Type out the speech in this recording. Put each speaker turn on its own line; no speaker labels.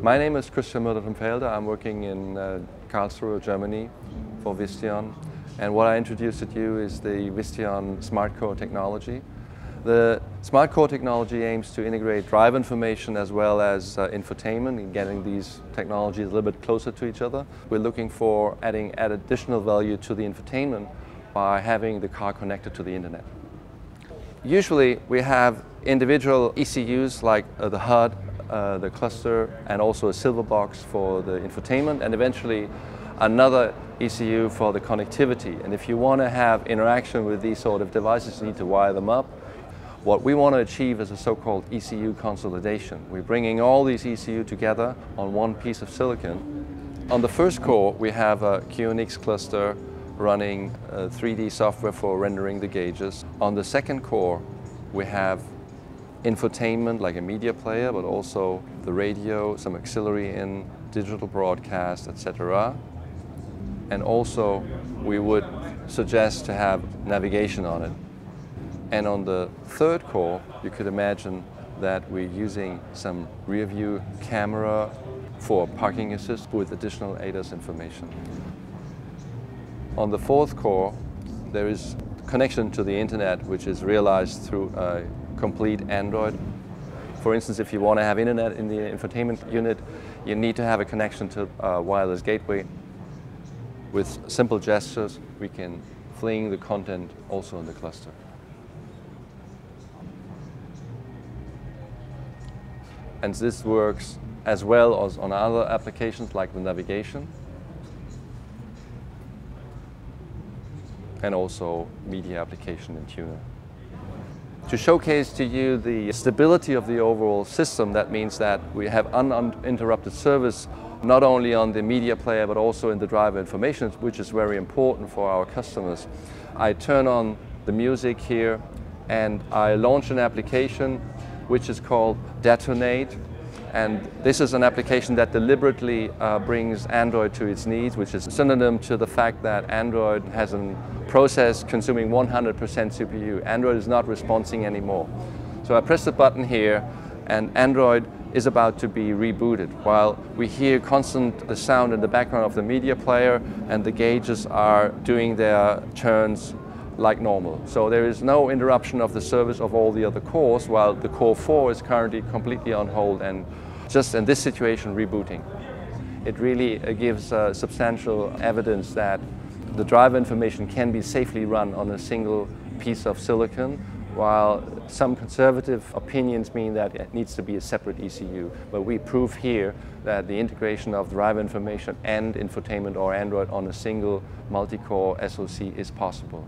My name is Christian Müller from Felder. I'm working in uh, Karlsruhe, Germany for Visteon. And what I introduced to you is the Visteon Smart Core technology. The Smart Core technology aims to integrate drive information as well as uh, infotainment and getting these technologies a little bit closer to each other. We're looking for adding add additional value to the infotainment by having the car connected to the internet. Usually we have individual ECUs like uh, the HUD uh, the cluster and also a silver box for the infotainment and eventually another ECU for the connectivity. And if you want to have interaction with these sort of devices, you need to wire them up. What we want to achieve is a so-called ECU consolidation. We're bringing all these ECU together on one piece of silicon. On the first core, we have a QNX cluster running 3D uh, software for rendering the gauges. On the second core, we have infotainment like a media player, but also the radio, some auxiliary in, digital broadcast, etc. And also we would suggest to have navigation on it. And on the third core, you could imagine that we're using some rear view camera for parking assist with additional ADAS information. On the fourth core, there is connection to the internet, which is realized through a complete Android. For instance, if you want to have internet in the infotainment unit, you need to have a connection to a wireless gateway. With simple gestures, we can fling the content also in the cluster. And this works as well as on other applications like the navigation and also media application in tuner. To showcase to you the stability of the overall system, that means that we have uninterrupted service not only on the media player but also in the driver information, which is very important for our customers. I turn on the music here and I launch an application which is called Detonate and this is an application that deliberately uh, brings Android to its knees, which is synonym to the fact that Android has a process consuming 100% CPU. Android is not responding anymore. So I press the button here and Android is about to be rebooted while we hear constant the sound in the background of the media player and the gauges are doing their turns like normal. So there is no interruption of the service of all the other cores, while the core 4 is currently completely on hold and just in this situation rebooting. It really uh, gives uh, substantial evidence that the driver information can be safely run on a single piece of silicon, while some conservative opinions mean that it needs to be a separate ECU. But we prove here that the integration of driver information and infotainment or Android on a single multi-core SoC is possible.